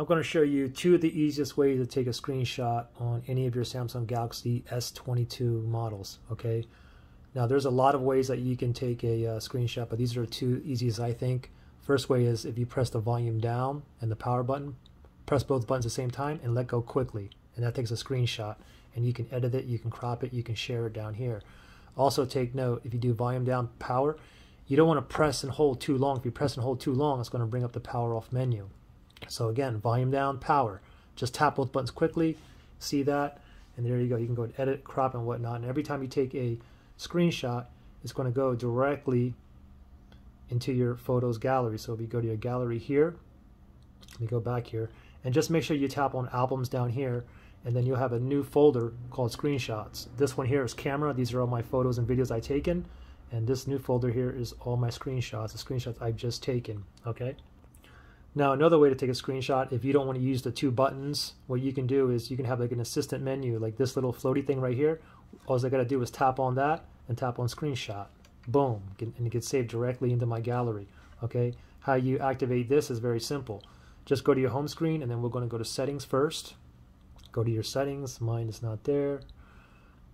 I'm going to show you two of the easiest ways to take a screenshot on any of your Samsung Galaxy S22 models. Okay. Now there's a lot of ways that you can take a uh, screenshot, but these are two easiest I think. First way is if you press the volume down and the power button, press both buttons at the same time and let go quickly. And that takes a screenshot. And you can edit it, you can crop it, you can share it down here. Also take note, if you do volume down power, you don't want to press and hold too long. If you press and hold too long, it's going to bring up the power off menu. So again, volume down, power. Just tap both buttons quickly, see that, and there you go. You can go and edit, crop, and whatnot. And every time you take a screenshot, it's going to go directly into your photos gallery. So if you go to your gallery here, let me go back here, and just make sure you tap on albums down here, and then you'll have a new folder called screenshots. This one here is camera. These are all my photos and videos I've taken. And this new folder here is all my screenshots, the screenshots I've just taken, okay? Now another way to take a screenshot, if you don't want to use the two buttons, what you can do is you can have like an assistant menu, like this little floaty thing right here. All I gotta do is tap on that and tap on screenshot. Boom, and it gets saved directly into my gallery, okay? How you activate this is very simple. Just go to your home screen and then we're gonna go to settings first. Go to your settings, mine is not there.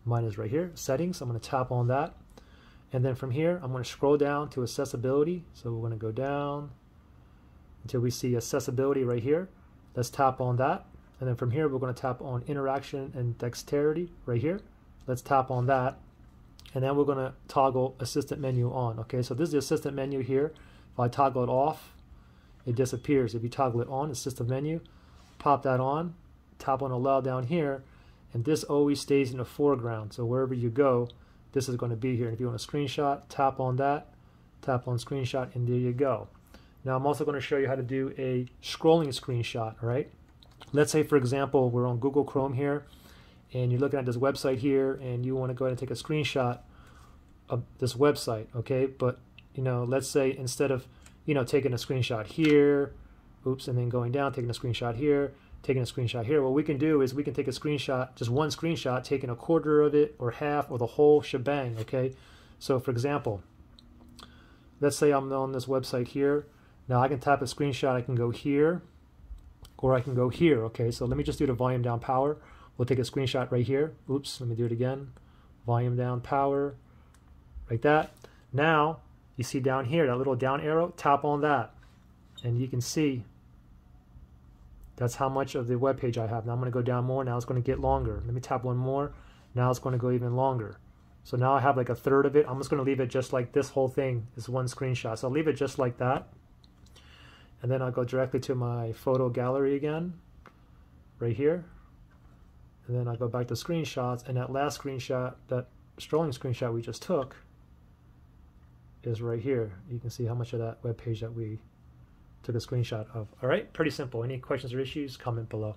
Mine is right here, settings, I'm gonna tap on that. And then from here, I'm gonna scroll down to accessibility. So we're gonna go down, until we see accessibility right here. Let's tap on that. And then from here, we're going to tap on interaction and dexterity right here. Let's tap on that. And then we're going to toggle assistant menu on. Okay, so this is the assistant menu here. If I toggle it off, it disappears. If you toggle it on, assistant menu, pop that on, tap on allow down here, and this always stays in the foreground. So wherever you go, this is going to be here. And if you want a screenshot, tap on that, tap on screenshot, and there you go. Now I'm also going to show you how to do a scrolling screenshot, all right? Let's say, for example, we're on Google Chrome here, and you're looking at this website here, and you want to go ahead and take a screenshot of this website, okay? But, you know, let's say instead of, you know, taking a screenshot here, oops, and then going down, taking a screenshot here, taking a screenshot here, what we can do is we can take a screenshot, just one screenshot, taking a quarter of it, or half, or the whole shebang, okay? So, for example, let's say I'm on this website here, now I can tap a screenshot, I can go here, or I can go here, okay? So let me just do the volume down power. We'll take a screenshot right here. Oops, let me do it again. Volume down power, like that. Now, you see down here, that little down arrow, tap on that. And you can see that's how much of the web page I have. Now I'm going to go down more. Now it's going to get longer. Let me tap one more. Now it's going to go even longer. So now I have like a third of it. I'm just going to leave it just like this whole thing is one screenshot. So I'll leave it just like that and then I'll go directly to my photo gallery again right here. And then I'll go back to screenshots and that last screenshot that scrolling screenshot we just took is right here. You can see how much of that web page that we took a screenshot of. All right pretty simple. Any questions or issues comment below